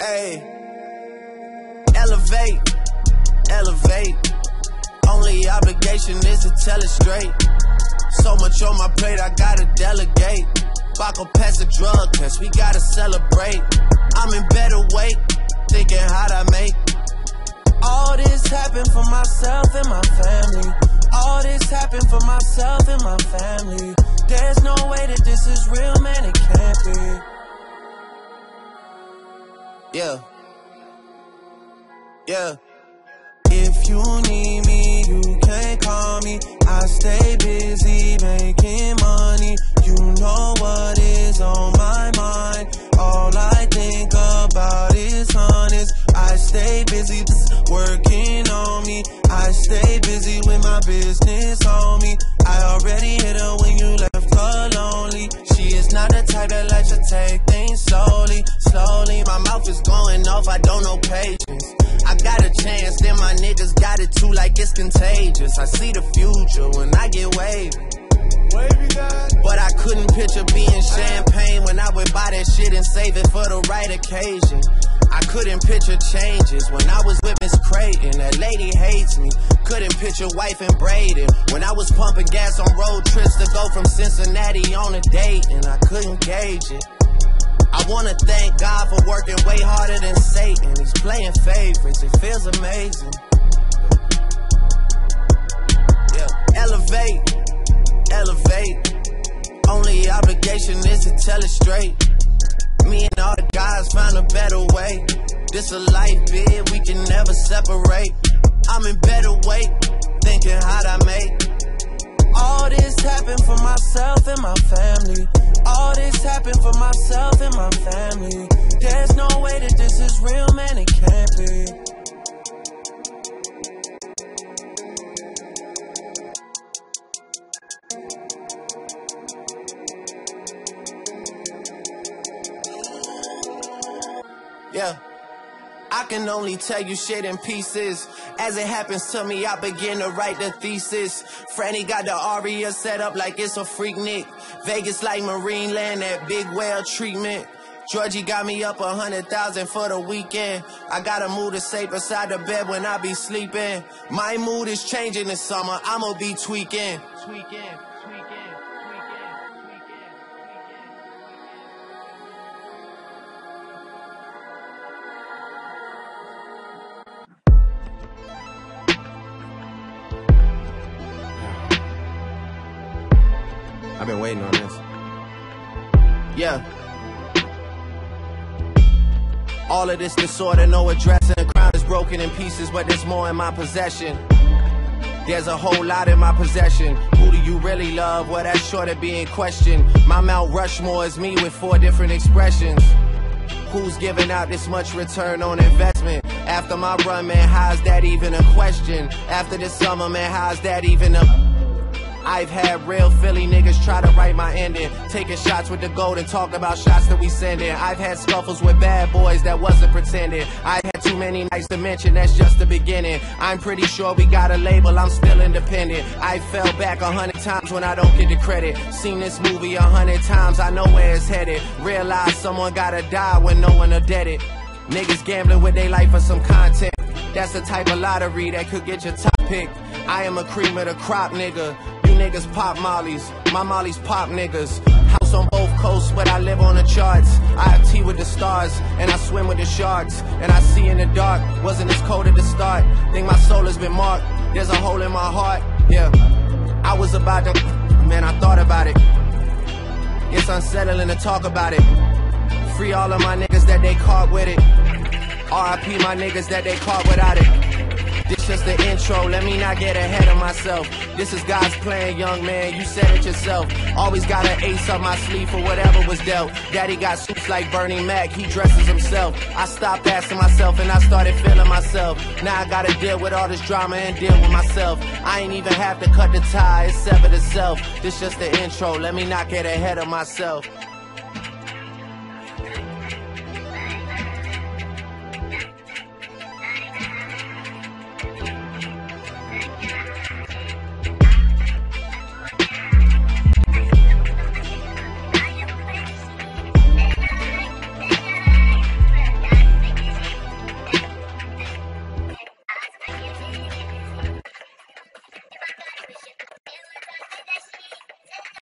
Hey, elevate, elevate. Only obligation is to tell it straight. So much on my plate, I gotta delegate. Baka pass the drug test, we gotta celebrate. I'm in better weight, thinking how'd I make. All this happened for myself and my family. All this happened for myself and my family. There's no way that this is real, Yeah. Yeah. If you need me, you can call me. I stay busy making money. You know what is on my mind. All I think about is honest. I stay busy working on me. I stay busy with my business on me. I already hit her when you left her lonely. She is not the type that likes to take things slowly, slowly. My mouth is going off, I don't know patience. I got a chance, then my niggas got it too, like it's contagious. I see the future when I get wavy. But I couldn't picture being champagne when I would buy that shit and save it for the right occasion. I couldn't picture changes when I was with Miss Creighton. That lady hates me. Couldn't picture wife and Braden when I was pumping gas on road trips to go from Cincinnati on a date, and I couldn't gauge it. Wanna thank God for working way harder than Satan. He's playing favorites, it feels amazing. Yeah, elevate, elevate. Only obligation is to tell it straight. Me and all the guys found a better way. This a life bid, we can never separate. I'm in better weight, thinking how'd I make. All this happened for myself and my family. All this happened for myself and my family. There's no way that this is real, man, it can't be. Yeah. I can only tell you shit in pieces. As it happens to me, I begin to write the thesis. Franny got the aria set up like it's a Freaknik. Vegas like Marineland, that big whale treatment. Georgie got me up a hundred thousand for the weekend. I gotta move to safe beside the bed when I be sleeping. My mood is changing this summer. I'ma be tweaking. Tweaking. I've been waiting on this. Yeah. All of this disorder, no address, and the crown is broken in pieces, but there's more in my possession. There's a whole lot in my possession. Who do you really love? Well, that's sure to be in question. My Mount Rushmore is me with four different expressions. Who's giving out this much return on investment? After my run, man, how's that even a question? After this summer, man, how's that even a... I've had real Philly niggas try to write my ending. Taking shots with the gold and talk about shots that we sending. I've had scuffles with bad boys that wasn't pretending. I had too many nights to mention, that's just the beginning. I'm pretty sure we got a label, I'm still independent. I fell back a hundred times when I don't get the credit. Seen this movie a hundred times, I know where it's headed. Realize someone gotta die when no one will dead it. Niggas gambling with their life for some content. That's the type of lottery that could get your top pick. I am a cream of the crop nigga. Niggas pop mollies, my mollies pop niggas. House on both coasts, but I live on the charts. I have tea with the stars, and I swim with the sharks. And I see in the dark, wasn't as cold at the start. Think my soul has been marked, there's a hole in my heart. Yeah, I was about to, man, I thought about it. It's unsettling to talk about it. Free all of my niggas that they caught with it. RIP my niggas that they caught without it. This just the intro, let me not get ahead of myself. This is God's plan, young man, you said it yourself. Always got an ace up my sleeve for whatever was dealt. Daddy got suits like Bernie Mac, he dresses himself. I stopped asking myself and I started feeling myself. Now I gotta deal with all this drama and deal with myself. I ain't even have to cut the tie, it's severed itself. This just the intro, let me not get ahead of myself.